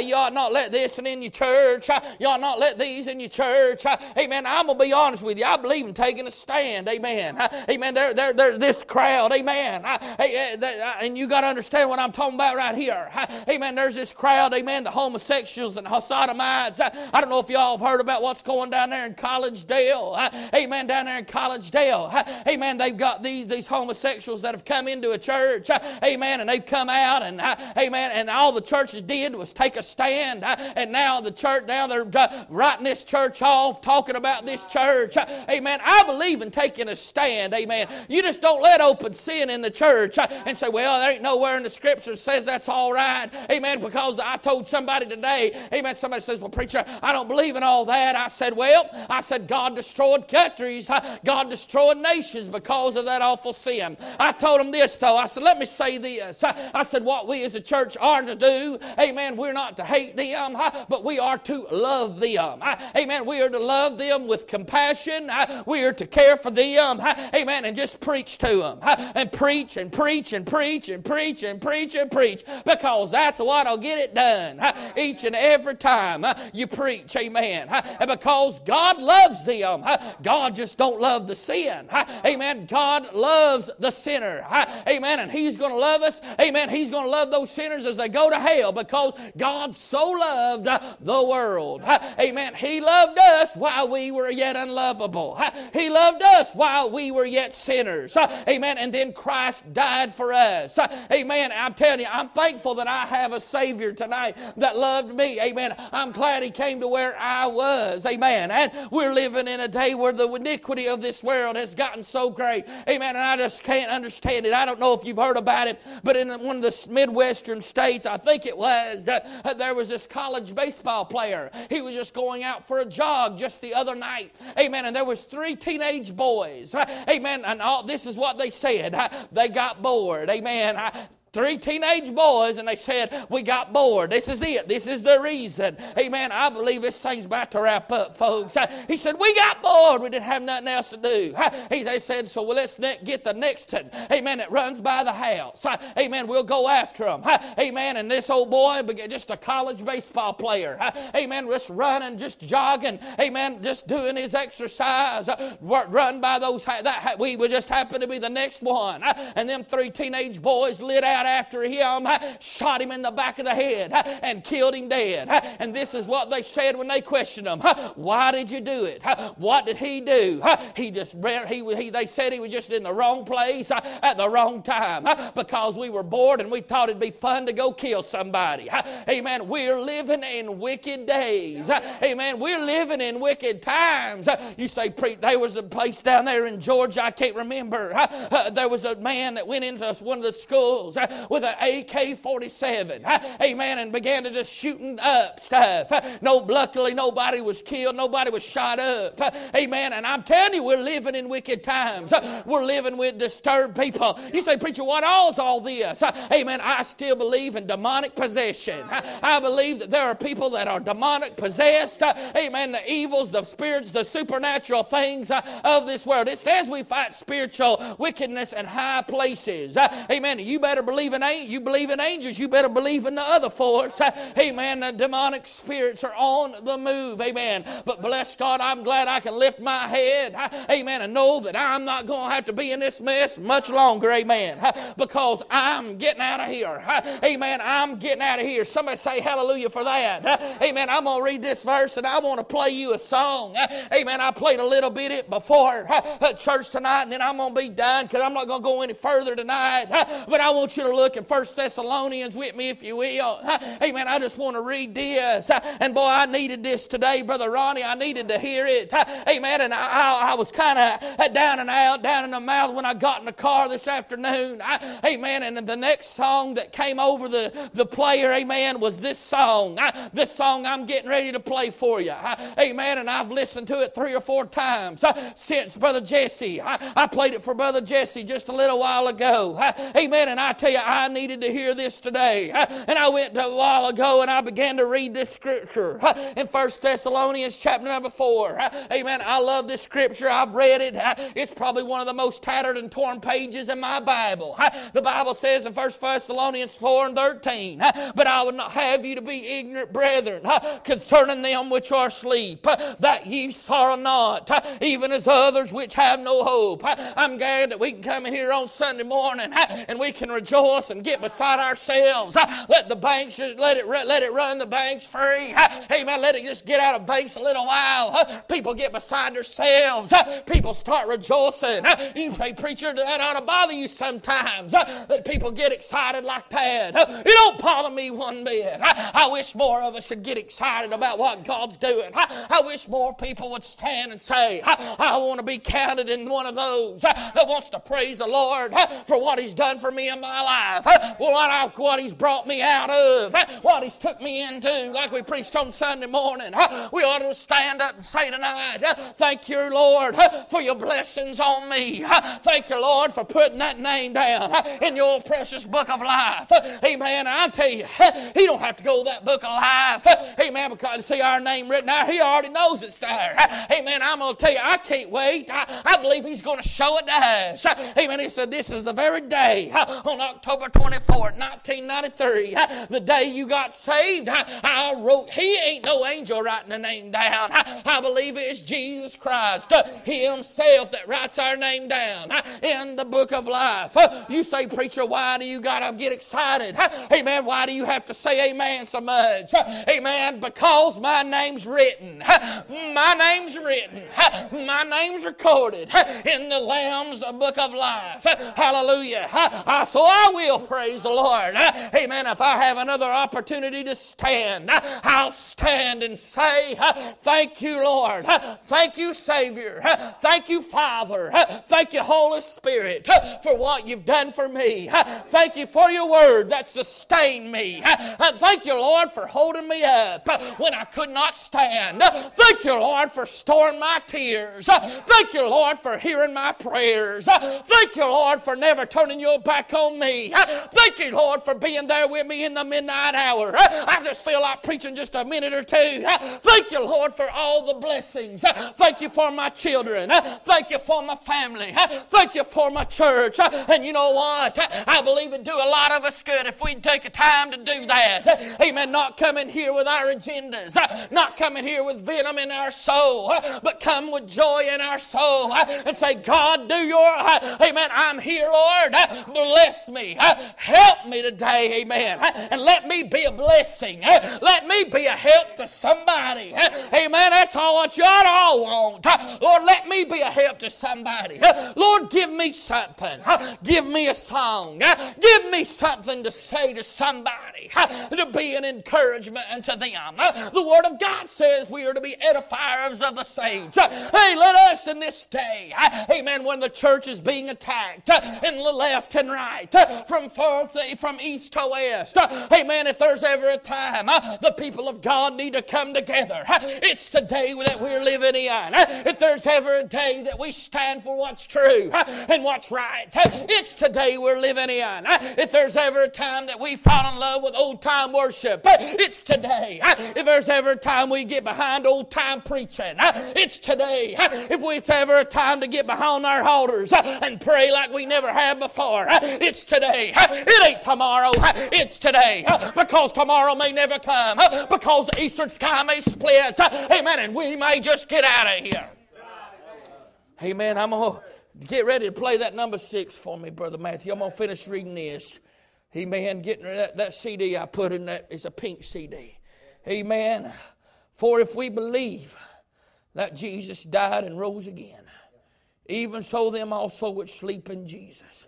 you ought not let this in your church. You ought not let these in your church. Amen. I'm going to be honest with you. I believe in taking a stand. Amen. Amen. They're, they're, they're this crowd. Amen. And you got to understand what I'm talking about right here. Uh, Amen. There's this crowd. Amen. The homosexuals and sodomites. Uh, I don't know if y'all have heard about what's going down there in Collegedale. Amen. Down there in Collegedale. Amen. They've got these, these homosexuals that have come into a church. Amen. And they've come out and, amen. And all the churches did was take a stand. And now the church, now they're writing this church off, talking about this church. Amen. I believe in taking a stand. Amen. You just don't let open sin in the church and say, well, there ain't nowhere in the scripture says that that's all right. Amen. Because I told somebody today, amen. Somebody says, well, preacher, I don't believe in all that. I said, well, I said, God destroyed countries. God destroyed nations because of that awful sin. I told them this, though. I said, let me say this. I said, what we as a church are to do, amen, we're not to hate them, but we are to love them. Amen. We are to love them with compassion. We are to care for them. Amen. And just preach to them. And preach and preach and preach and preach and preach and preach because that's what'll get it done. Each and every time you preach. Amen. And because God loves them, God just don't love the sin. Amen. God loves the sinner. Amen. And He's going to love us. Amen. He's going to love those sinners as they go to hell because God so loved the world. Amen. He loved us while we were yet unlovable. He loved us while we were yet sinners. Amen. And then Christ died for us. Amen. I'm telling you, I'm thankful that I have a Savior tonight that loved me. Amen. I'm glad He came to where I was. Amen. And we're living in a day where the iniquity of this world has gotten so great. Amen. And I just can't understand it. I don't know if you've heard about it, but in one of the Midwestern states, I think it was, uh, there was this college baseball player. He was just going out for a jog just the other night. Amen. And there was three teenage boys. Uh, Amen. And all this is what they said. Uh, They got bored. Amen. Uh, Three teenage boys, and they said, We got bored. This is it. This is the reason. Amen. I believe this thing's about to wrap up, folks. He said, We got bored. We didn't have nothing else to do. He they said, So well, let's get the next one. Amen. It runs by the house. Amen. We'll go after him. Amen. And this old boy, just a college baseball player. Amen. Just running, just jogging. Amen. Just doing his exercise. Uh, Run by those. That, we would just happen to be the next one. And them three teenage boys lit out after him, shot him in the back of the head, and killed him dead. And this is what they said when they questioned him. Why did you do it? What did he do? He just he, he they said he was just in the wrong place at the wrong time because we were bored and we thought it'd be fun to go kill somebody. Amen. We're living in wicked days. Amen. We're living in wicked times. You say, "Pre- there was a place down there in Georgia, I can't remember. Uh, There was a man that went into one of the schools with an AK 47. Amen. And began to just shooting up stuff. No, luckily, nobody was killed. Nobody was shot up. Amen. And I'm telling you, we're living in wicked times. We're living with disturbed people. You say, Preacher, what all's all this? Amen. I still believe in demonic possession. I believe that there are people that are demonic possessed. Amen. The evils, the spirits, the supernatural things of this world. It says we fight spiritual wickedness in high places. Amen. You better believe in you believe in angels. You better believe in the other force. Amen. The demonic spirits are on the move. Amen. But bless God, I'm glad I can lift my head. Amen. And know that I'm not going to have to be in this mess much longer. Amen. Because I'm getting out of here. Amen. I'm getting out of here. Somebody say hallelujah for that. Amen. I'm going to read this verse and I want to play you a song. Amen. I played a little bit it before church tonight and then I'm going to be done because I'm not going to go any further tonight. But I want you to look in First Thessalonians with me if you will. Uh, Amen. I just want to read this. Uh, And boy, I needed this today, Brother Ronnie. I needed to hear it. Uh, Amen. And I, I, I was kind of down and out, down in the mouth when I got in the car this afternoon. Amen. And the next song that came over the, the player, amen, was this song. I, this song I'm getting ready to play for you. Amen. And I've listened to it three or four times uh, since Brother Jesse. I, I played it for Brother Jesse just a little while ago. Amen. And I tell you, you, I needed to hear this today. And I went a while ago and I began to read this scripture in First Thessalonians chapter number 4. Amen. I love this scripture. I've read it. It's probably one of the most tattered and torn pages in my Bible. The Bible says in First Thessalonians 4 and 13, But I would not have you to be ignorant, brethren, concerning them which are asleep, that ye sorrow not, even as others which have no hope. I'm glad that we can come in here on Sunday morning and we can rejoice and get beside ourselves. Let the banks just let it let it run the banks free. Amen. Let it just get out of banks a little while. People get beside themselves. People start rejoicing. You say, preacher, that ought to bother you sometimes. That people get excited like that. It don't bother me one bit. I wish more of us would get excited about what God's doing. I wish more people would stand and say, I want to be counted in one of those that wants to praise the Lord for what He's done for me in my life, what, I, what He's brought me out of, what He's took me into, like we preached on Sunday morning. We ought to stand up and say tonight, Thank you, Lord, for your blessings on me. Thank you, Lord, for putting that name down in your precious book of life. Amen. I tell you, He don't have to go that book of life. Amen. Because see our name written there, He already knows it's there. Amen. I'm going to tell you, I can't wait. I, I believe He's going to show it to us. Amen. He said, This is the very day on October 24th, 1993, the day you got saved. I wrote, He ain't no angel writing the name down. I believe it's Jesus Christ uh, Himself that writes our name down in the book of life. You say, Preacher, why do you got to get excited? Amen. Why do you have to say amen so much? Amen. Because my name's written. My name's written. My name's recorded in the Lamb's book of life. Hallelujah. So I will praise the Lord. Amen. If I have another opportunity to stand, I'll stand and say, Thank you, Lord. Thank you, Savior. Thank you, Father. Thank you, Holy Spirit, for what you've done for me. Thank you for your word that sustained me. Thank you, Lord, for holding me up when I could not stand. Thank you, Lord, for storing my tears. Thank you, Lord, for hearing my prayers. Thank you, Lord, for never turning your back on me. Thank you, Lord, for being there with me in the midnight hour. I just feel like preaching just a minute or two. Thank you, Lord, for all the blessings. Thank you for my children. Thank you for my family. Thank you for my church. And you know what? I believe it'd do a lot of us good if we'd take a time to do that. Amen. Not coming here with our agendas, not coming here with venom in our soul, but come with joy in our soul and say, God, do your, amen. I'm here, Lord. Bless me. Help me today, amen. And let me be a blessing. Let me be a help to somebody. Amen. That's all what to all want. Lord, let me be a help to somebody. Lord, give me something. Give me a song. Give me something to say to somebody to be an encouragement unto them. The Word of God says we are to be edifiers of the saints. Hey, let us in this day, amen, when the church is being attacked in the left and right, from forth, from east to west, amen, if there's ever a time uh, the people of God need to come together, uh, it's today that we're living in. Uh, if there's ever a day that we stand for what's true and what's right, it's today we're living in. If there's ever a time that we fall in love with old time worship, it's today. If there's ever a time we get behind old time preaching, it's today. If it's ever a time to get behind our altars and pray like we never have before, it's today. It ain't tomorrow, it's today. Because tomorrow may never come, because the eastern sky may split, amen, and we may just get out of here. Amen. I'm going to get ready to play that number six for me, Brother Matthew. I'm going to finish reading this. Amen. Getting that, that CD I put in that is a pink CD. Amen. For if we believe that Jesus died and rose again, even so them also which sleep in Jesus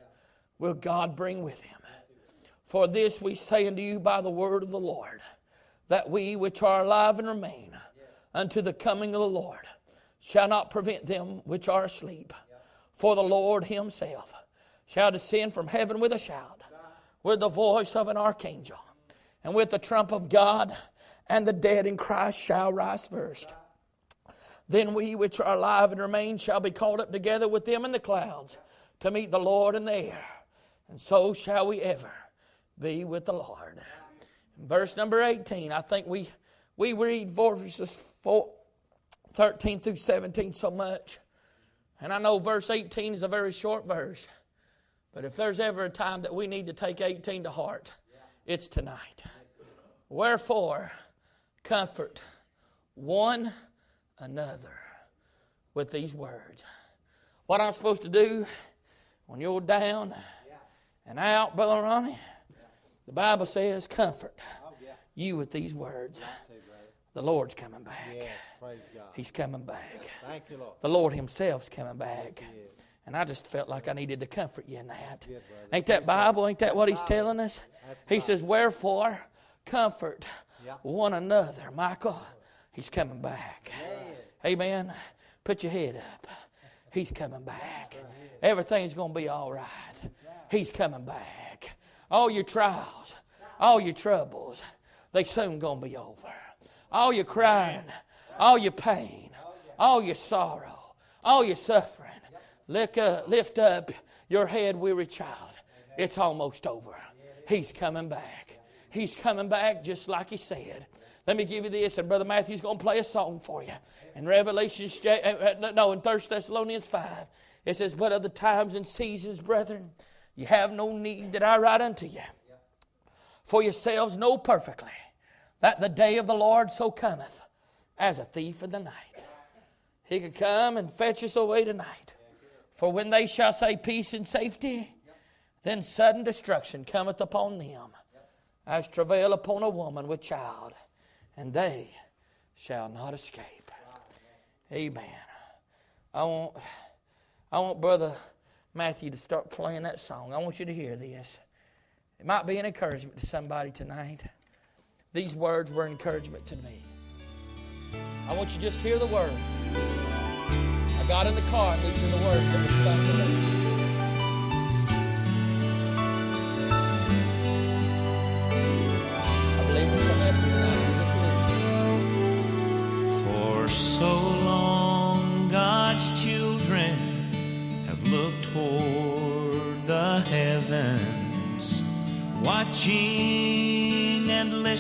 will God bring with him. For this we say unto you by the word of the Lord, that we which are alive and remain unto the coming of the Lord shall not prevent them which are asleep. For the Lord himself shall descend from heaven with a shout, with the voice of an archangel, and with the trump of God, and the dead in Christ shall rise first. Then we which are alive and remain shall be caught up together with them in the clouds to meet the Lord in the air. And so shall we ever be with the Lord. Verse number 18, I think we, we read verses 4, 13 through 17 so much. And I know verse 18 is a very short verse. But if there's ever a time that we need to take 18 to heart, it's tonight. Wherefore, comfort one another with these words. What I'm supposed to do when you're down and out, Brother Ronnie, the Bible says, comfort you with these words. The Lord's coming back. Yes. He's coming back. You, Lord. The Lord Himself's coming back. Yes, And I just felt like I needed to comfort you in that. good. Ain't that Bible? Ain't that what He's telling us? That's He says, Wherefore, comfort Yeah. one another. Michael, He's coming back. Amen. Put your head up. He's coming back. Everything's going to be all right. He's coming back. All your trials, all your troubles, they soon to be over. All your crying, all your pain, all your sorrow, all your suffering. Lift up, lift up your head, weary child. It's almost over. He's coming back. He's coming back just like he said. Let me give you this, and Brother Matthew's going to play a song for you. In Revelation, uh, uh, no, in 1 Thessalonians 5, it says, But of the times and seasons, brethren, you have no need that I write unto you. For yourselves know perfectly that the day of the Lord so cometh as a thief in the night. He could come and fetch us away tonight. For when they shall say peace and safety, then sudden destruction cometh upon them, as travail upon a woman with child, and they shall not escape. Amen. I want, I want Brother Matthew to start playing that song. I want you to hear this. It might be an encouragement to somebody tonight. These words were encouragement to me. I want you to just hear the words. I got in the car and these are the words that were to.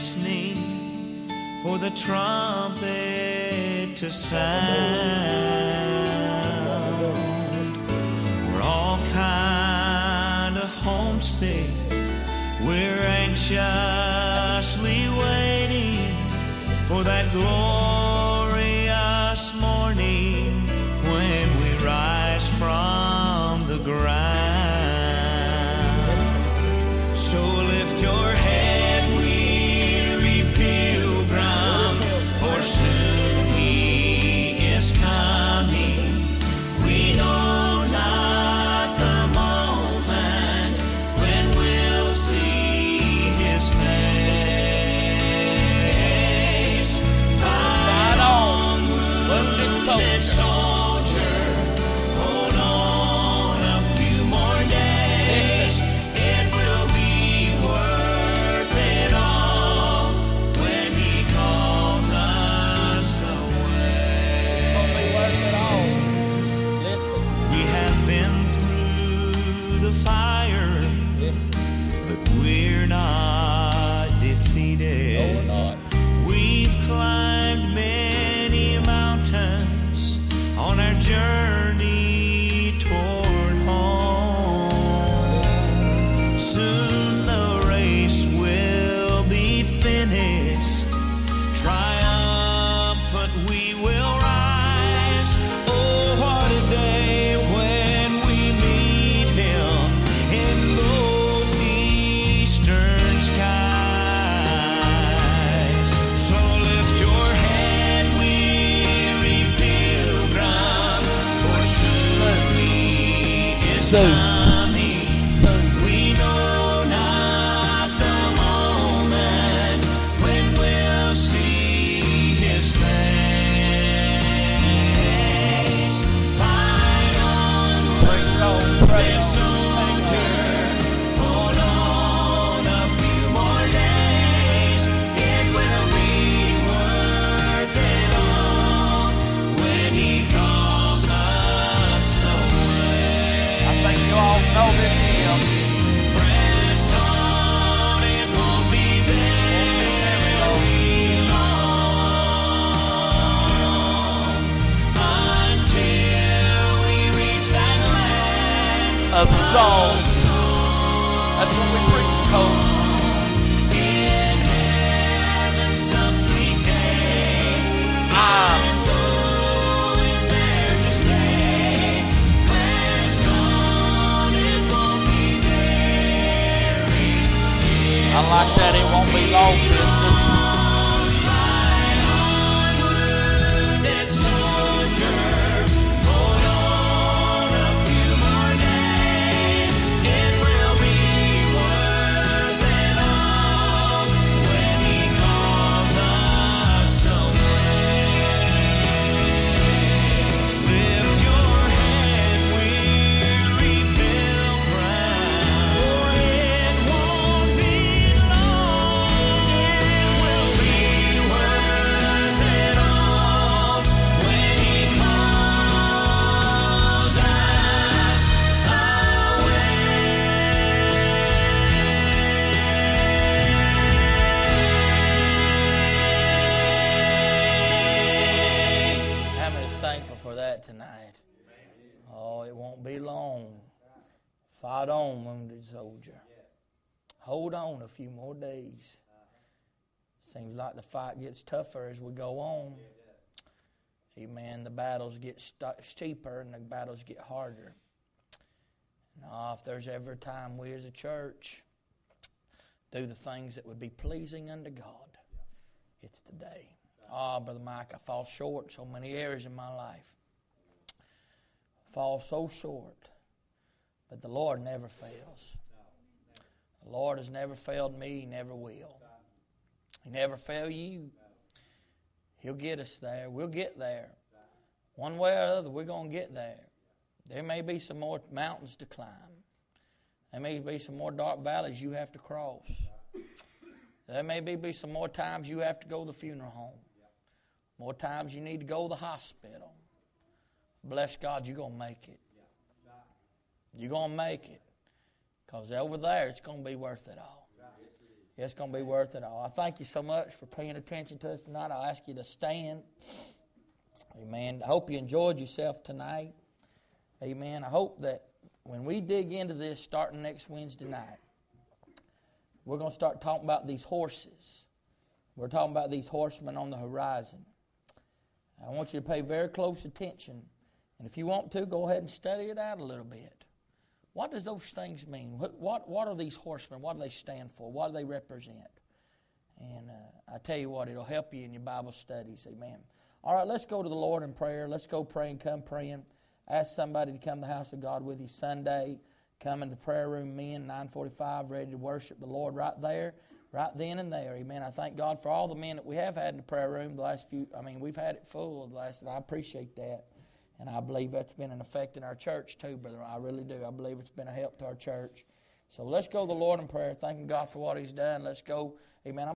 Listening for the trumpet to sound. We're all kind of homesick. We're anxiously waiting for that glorious Oh, it won't be long. Fight on, wounded soldier. Hold on a few more days. Seems like the fight gets tougher as we go on. Amen. The battles get st- steeper and the battles get harder. Now, if there's ever a time we as a church do the things that would be pleasing unto God, it's today. Ah, Brother Mike, I fall short so many areas in my life. Fall so short. But the Lord never fails. The Lord has never failed me, He never will. He never fail you. He'll get us there. We'll get there. One way or other, we're going to get there. There may be some more mountains to climb. There may be some more dark valleys you have to cross. There may be, be some more times you have to go to the funeral home. More times you need to go to the hospital. Bless God, you're going to make it. You're going to make it. Because over there, it's going to be worth it all. It's going to be worth it all. I thank you so much for paying attention to us tonight. I'll ask you to stand. Amen. I hope you enjoyed yourself tonight. Amen. I hope that when we dig into this starting next Wednesday night, we're going to start talking about these horses. We're talking about these horsemen on the horizon. I want you to pay very close attention. And if you want to, go ahead and study it out a little bit. What does those things mean? What, what, what are these horsemen? What do they stand for? What do they represent? And uh, I tell you what, it'll help you in your Bible studies. Amen. All right, let's go to the Lord in prayer. Let's go pray and come praying. Ask somebody to come to the house of God with you Sunday. Come in the prayer room, men, 945, ready to worship the Lord right there, right then and there. Amen. I thank God for all the men that we have had in the prayer room the last few, I mean, we've had it full the last, and I appreciate that. And I believe that's been an effect in our church too, brother. I really do. I believe it's been a help to our church. So let's go to the Lord in prayer, thanking God for what He's done. Let's go. Amen.